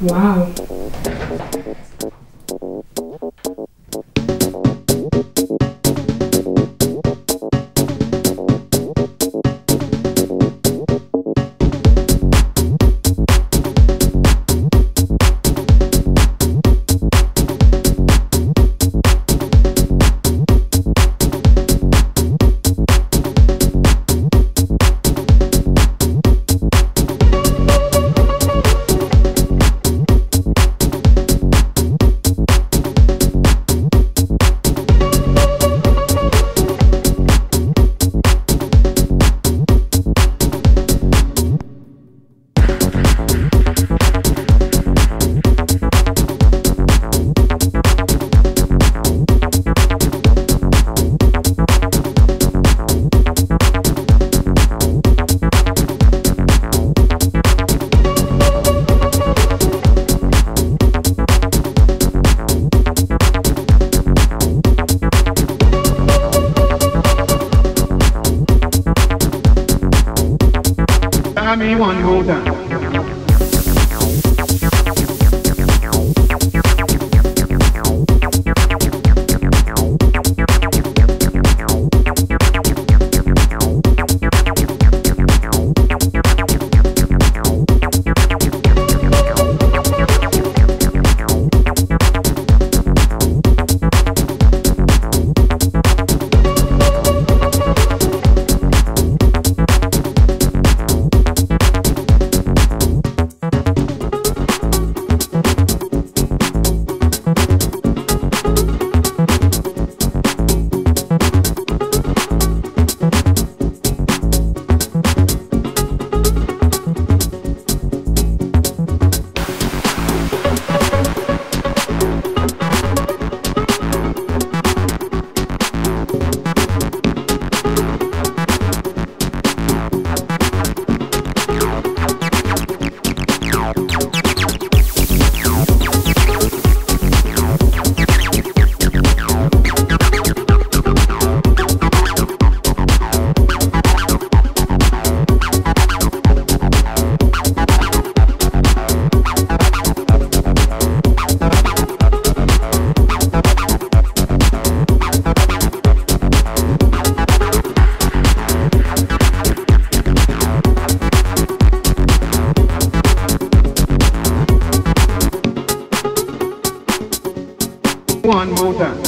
Wow. Try me one more time. One more time.